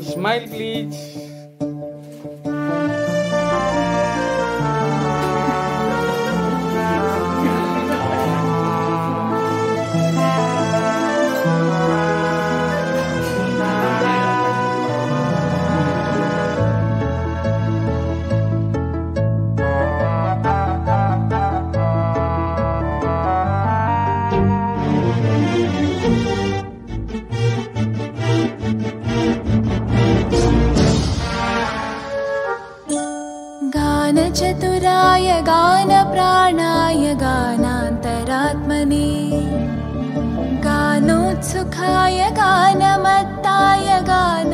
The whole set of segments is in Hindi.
Smile please. गानोत्सुखाय गानमत्ताय गान।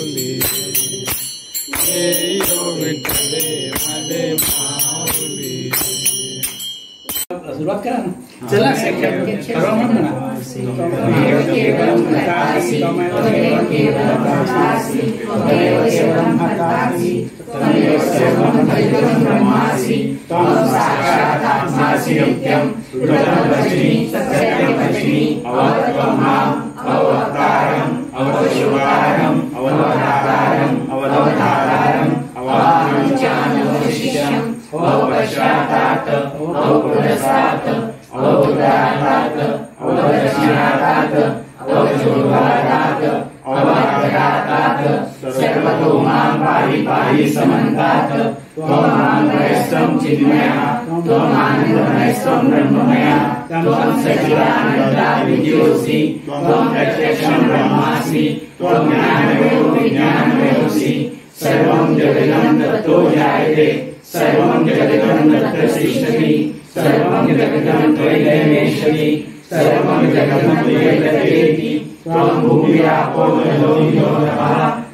Jelas, ya, तो माँ पाहि पाहि समन्तात त्वमां वयस्तं चिन्मया त्वमानन्दमयस्तं ब्रह्ममया। त्वं सचिदानन्दा विद्योऽसि त्वं प्रत्यक्षं ब्रह्मासि, त्वं ज्ञानवयो विज्ञानवयोऽसि सर्वं जगदं तत्तो जायते, सर्वं जगदं तत्र तिष्ठति सर्वं जगदं त्वयि सर्वं जगदं त्वयि त्वं भूमिरापो नलो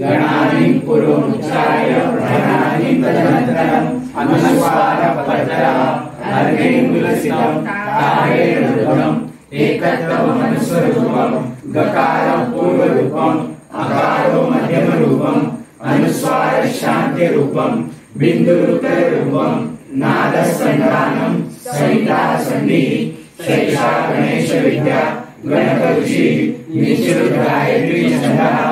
गणानिं पुरोमुच्चाय गणानिं तदनन्तरम् अनुस्वारपतया अर्घेन विलसितं कारेण रुदम् एकत्वम अनुस्वरूपम् गकारं पूर्वरूपम्, अकारो मध्यमरूपम् अनुस्वार शान्तिरूपम् बिन्दुरुतरूपम् नादसन्धानम् सहिता सन्धिः शैषा गणेशविद्या गणकऋषि निश्चरुद्राय त्रिचन्द्रः।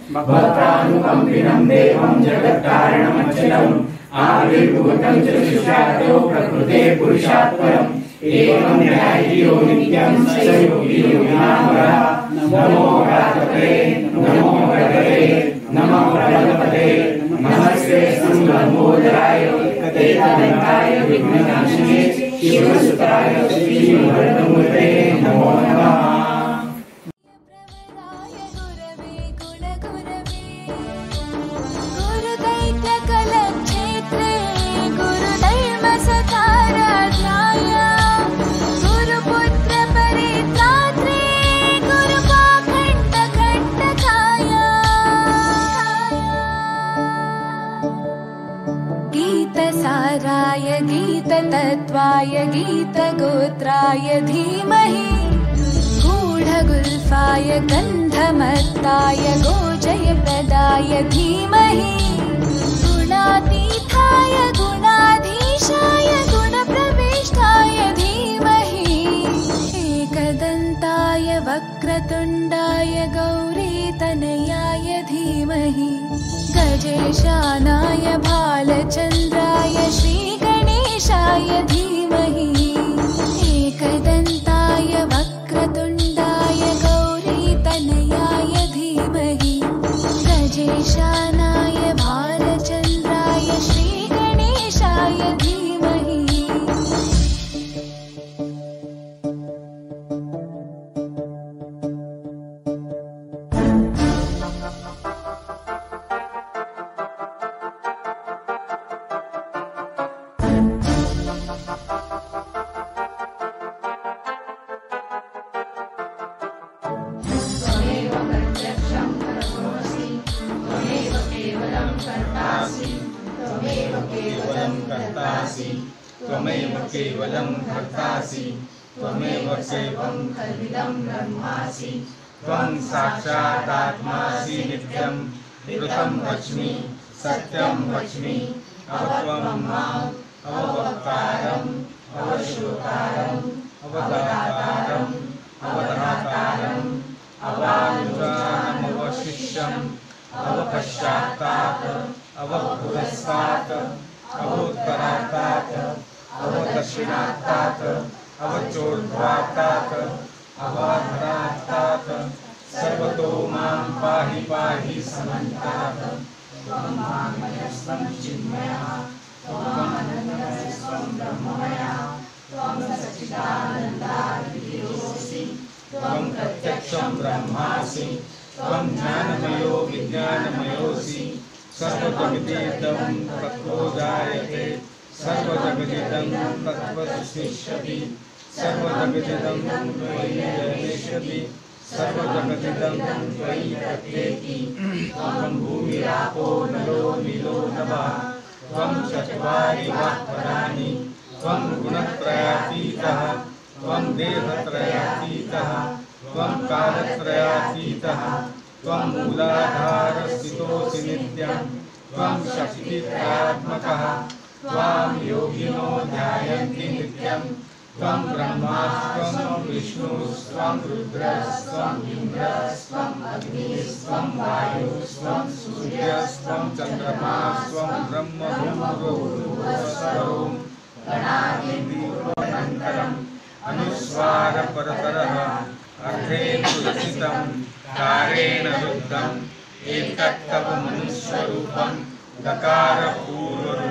भक्तानुकम्पिनं देवं जगत्कारणमचलम् आविर्भूतं च शिष्यातो प्रकृते पुरुषात् परम् एवं न्यायियो नित्यं स योगी योगिनामरः नमो व्यातपते नमो भगवते, नमो प्रबलपते नमस्ते संलम्बोदराय कथेतदन्ताय विघ्ननाशिने शिवसुताय श्रीवर्धमूर्ते नमो नमः। गीततत्त्वाय गीतगोत्राय धीमहि। गूढगुल्फाय गन्धमत्ताय गोजयप्रदाय धीमहि। गुणातीताय गुणाधीशाय गुणप्रविष्टाय धीमहि। एकदन्ताय वक्रतुण्डाय गौरीतनयाय धीमहि। गजेशानाय त्वमेव केवलं कर्तासि त्वमेव केवलं खल्विदं ब्रह्मासि। त्वं साक्षादात्मासि नित्यं कृतं वच्मि, सत्यं वच्मि। अवत्वं माम् अववक्तारम् अवश्रोतारम् अवदातारम् अवधातारम् अवानुजानमवशिष्यम् अवपश्चात्तात् अवपुरस्तात् अवदक्षिणात्तात् अवचोर्ध्वात्तात् अवाधरात्तात् सर्वतो माँ पाहि पाहि समन्तात्। त्वं मामयस्त्वं चिन्मयः, त्वं ब्रह्ममयः, त्वं सच्चिदानन्दादियोऽसि त्वं प्रत्यक्षं ब्रह्मासि, त्वं ज्ञानमयो विज्ञानमयोऽसि सर्वजगदिदं तत्त्वो जायते। सर्वजगदिदं तत्त्वशिष्यति सर्वजगदिदं त्वयि जनिष्यति सर्वजगदिदं त्वयि भूमिरापो नलो नीलो नभः त्वं चत्वारि वाक्पराणि त्वं गुणत्रयातीतः। त्वं देहत्रयातीतः। त्वं कालत्रयातीतः। त्वं मूलाधारस्थितोऽसि नित्यं त्वं शक्तित्रयात्मकः त्वां योगिनो ध्यायन्ति नित्यं। त्वं ब्रह्मास्त्वं विष्णुस्त्वं रुद्रस्त्वम् इन्द्रस्त्वम् अग्निस्त्वं वायुस्त्वं सूर्यस्त्वं चन्द्रमास्त्वं ब्रह्म भूर्भुवस्वरोम् गणादिपूर्वनन्तरम् अनुस्वारपरतरः लसितं कारेण रुद्धम्। एतत्तव मनुष्यरूपं दकारपूर्वरूपम्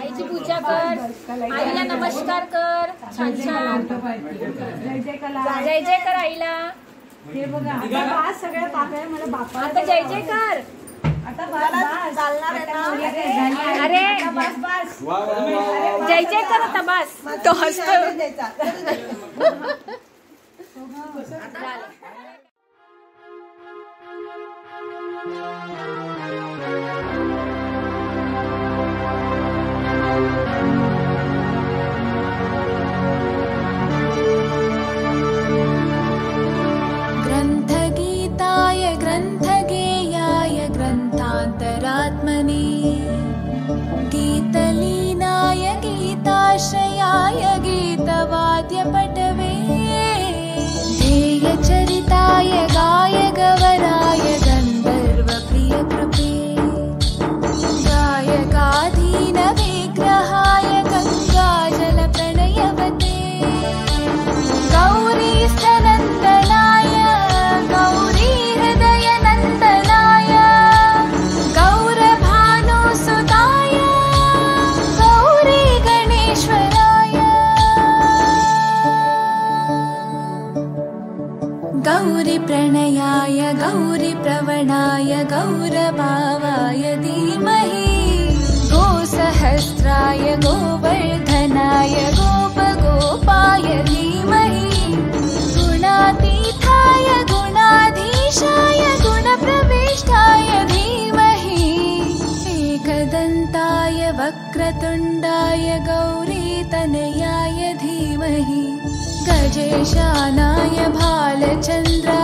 आईची पूजा कर. आईला नमस्कार कर. छान छान. जय जय कर आईला. हे बघा आता बास सगळ्या पाकळ्या मला बापा आता जय जय कर. आता बास बास. चालणार आहे ना? अरे. बास बास. जय जय कर आता बस. तो हसतो Dale. जेषानाय बालचन्द्र